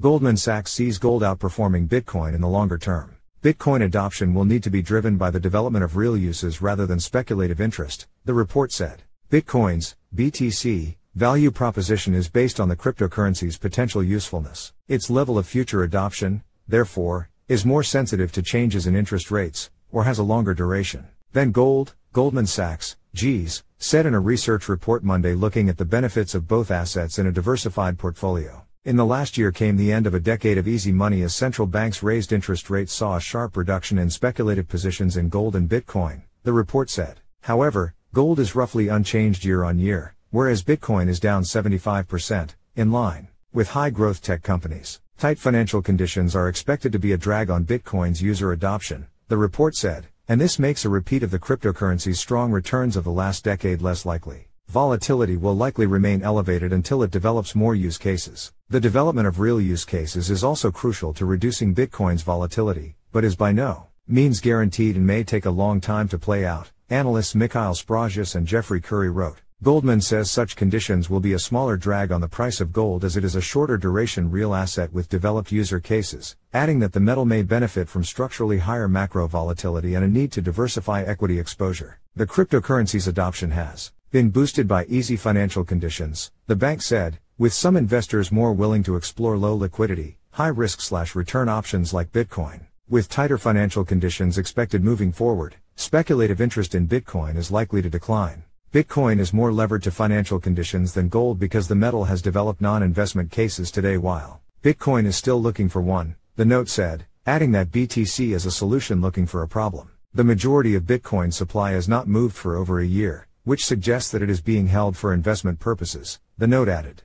Goldman Sachs sees gold outperforming Bitcoin in the longer term. Bitcoin adoption will need to be driven by the development of real uses rather than speculative interest, the report said. Bitcoin's, BTC, value proposition is based on the cryptocurrency's potential usefulness. Its level of future adoption, therefore, is more sensitive to changes in interest rates, or has a longer duration. Than gold, Goldman Sachs, GS, said in a research report Monday looking at the benefits of both assets in a diversified portfolio. In the last year came the end of a decade of easy money as central banks raised interest rates saw a sharp reduction in speculative positions in gold and Bitcoin, the report said. However, gold is roughly unchanged year on year, whereas Bitcoin is down 75%, in line with high growth tech companies. Tight financial conditions are expected to be a drag on Bitcoin's user adoption, the report said, and this makes a repeat of the cryptocurrency's strong returns of the last decade less likely. Volatility will likely remain elevated until it develops more use cases. The development of real use cases is also crucial to reducing Bitcoin's volatility, but is by no means guaranteed and may take a long time to play out, analysts Mikhail Sprogis and Jeffrey Currie wrote. Goldman says such conditions will be a smaller drag on the price of gold as it is a shorter duration real asset with developed user cases, adding that the metal may benefit from structurally higher macro volatility and a need to diversify equity exposure. The cryptocurrency's adoption has been boosted by easy financial conditions, the bank said, with some investors more willing to explore low liquidity, high risk slash return options like Bitcoin. With tighter financial conditions expected moving forward, speculative interest in Bitcoin is likely to decline. Bitcoin is more levered to financial conditions than gold because the metal has developed non-investment cases today while Bitcoin is still looking for one, the note said, adding that BTC is a solution looking for a problem. The majority of Bitcoin supply has not moved for over a year, which suggests that it is being held for investment purposes, the note added.